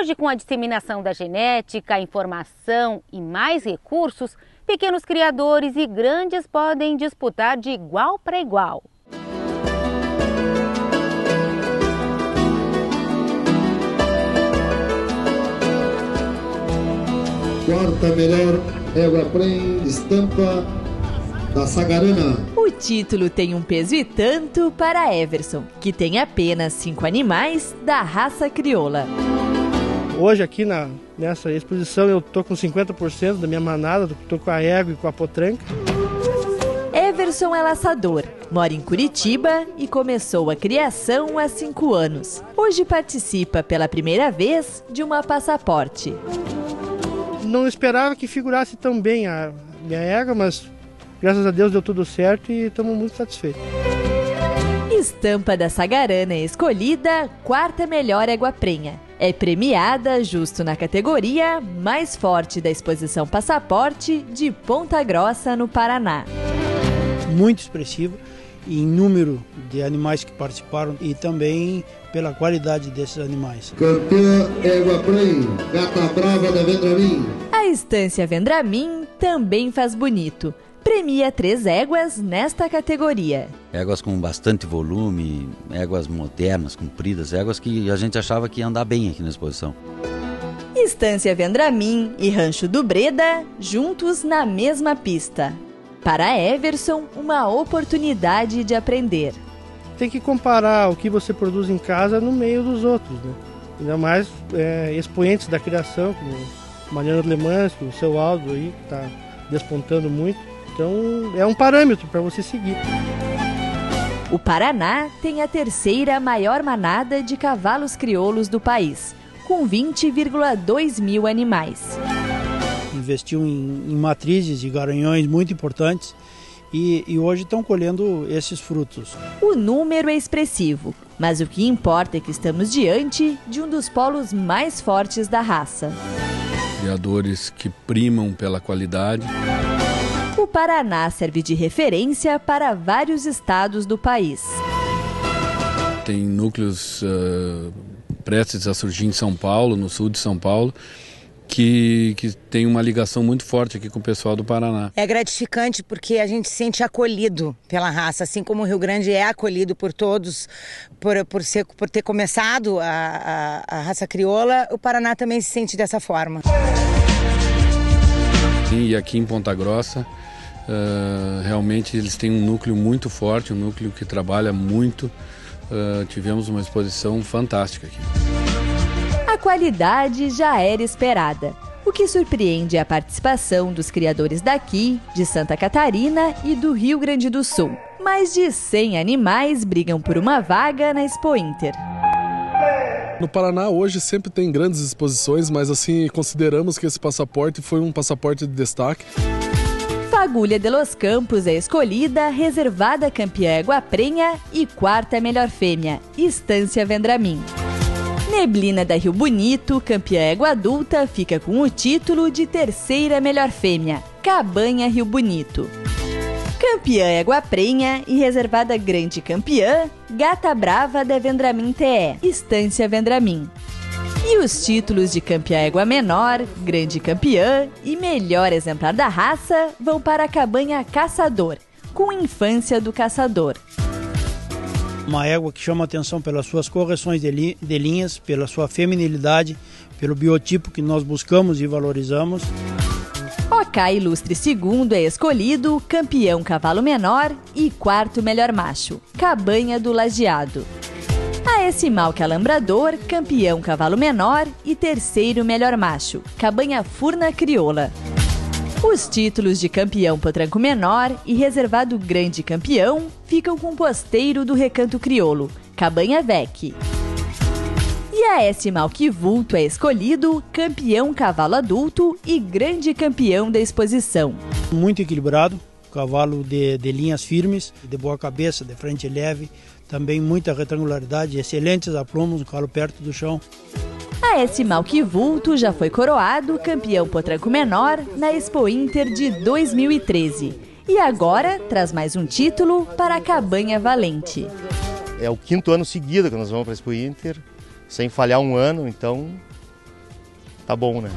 Hoje, com a disseminação da genética, a informação e mais recursos, pequenos criadores e grandes podem disputar de igual para igual. Quarta melhor égua prem estampa da Sagarana. O título tem um peso e tanto para Everson, que tem apenas cinco animais da raça crioula. Hoje aqui na, nessa exposição eu tô com 50% da minha manada, tô com a égua e com a potranca. Everson é laçador, mora em Curitiba e começou a criação há cinco anos. Hoje participa pela primeira vez de uma passaporte. Não esperava que figurasse tão bem a minha égua, mas graças a Deus deu tudo certo e estamos muito satisfeitos. Estampa da Sagarana é escolhida quarta melhor égua prenha. É premiada justo na categoria mais forte da exposição Passaporte de Ponta Grossa, no Paraná. Muito expressivo em número de animais que participaram e também pela qualidade desses animais. Campeã égua prem, gata brava da Vendramin. A Estância Vendramin também faz bonito premia três éguas nesta categoria. Éguas com bastante volume, éguas modernas, compridas, éguas que a gente achava que ia andar bem aqui na exposição. Estância Vendramin e Rancho do Breda, juntos na mesma pista. Para Everson, uma oportunidade de aprender. Tem que comparar o que você produz em casa no meio dos outros, né? Ainda mais é, expoentes da criação, como Mariana Lemanski, o seu Aldo aí, que está despontando muito. Então é um parâmetro para você seguir. O Paraná tem a terceira maior manada de cavalos crioulos do país, com 20,2 mil animais. Investiu em, em matrizes de garanhões muito importantes e, e, hoje estão colhendo esses frutos. O número é expressivo, mas o que importa é que estamos diante de um dos polos mais fortes da raça. Criadores que primam pela qualidade Paraná serve de referência para vários estados do país. Tem núcleos uh, prestes a surgir em São Paulo, no sul de São Paulo, que, que tem uma ligação muito forte aqui com o pessoal do Paraná. É gratificante porque a gente se sente acolhido pela raça, assim como o Rio Grande é acolhido por todos, por, por, ser, por ter começado a, a, a raça crioula, o Paraná também se sente dessa forma. E aqui em Ponta Grossa, Uh, realmente eles têm um núcleo muito forte, um núcleo que trabalha muito. Uh, tivemos uma exposição fantástica aqui. A qualidade já era esperada. O que surpreende é a participação dos criadores daqui, de Santa Catarina e do Rio Grande do Sul. Mais de 100 animais brigam por uma vaga na Expo Inter. No Paraná hoje sempre tem grandes exposições, mas assim consideramos que esse passaporte foi um passaporte de destaque. Fagulha de los Campos é escolhida, reservada campeã Égua Prenha e quarta melhor fêmea, Estância Vendramin. Neblina da Rio Bonito, campeã Égua Adulta, fica com o título de terceira melhor fêmea, Cabanha Rio Bonito. Campeã Égua Prenha e reservada grande campeã, Gata Brava da Vendramin TE, Estância Vendramin. E os títulos de campeã égua menor, grande campeã e melhor exemplar da raça vão para a cabanha Caçador, com infância do caçador. Uma égua que chama atenção pelas suas correções de, li de linhas, pela sua feminilidade, pelo biotipo que nós buscamos e valorizamos. Okai Ilustre II é escolhido campeão cavalo menor e quarto melhor macho, Cabanha do Lajeado. A esse mal que alambrador, campeão cavalo menor e terceiro melhor macho, Cabanha Furna Crioula. Os títulos de campeão potranco menor e reservado grande campeão ficam com o posteiro do recanto crioulo, Cabanha Vec. E a S. Malque Vulto é escolhido campeão cavalo adulto e grande campeão da exposição. Muito equilibrado, cavalo de, de linhas firmes, de boa cabeça, de frente leve, também muita retangularidade, excelentes aplomos, um calo perto do chão. A S. Malque Vulto já foi coroado campeão potranco menor na Expo Inter de 2013. E agora traz mais um título para a Cabanha Valente. É o quinto ano seguido que nós vamos para a Expo Inter, sem falhar um ano, então tá bom, né?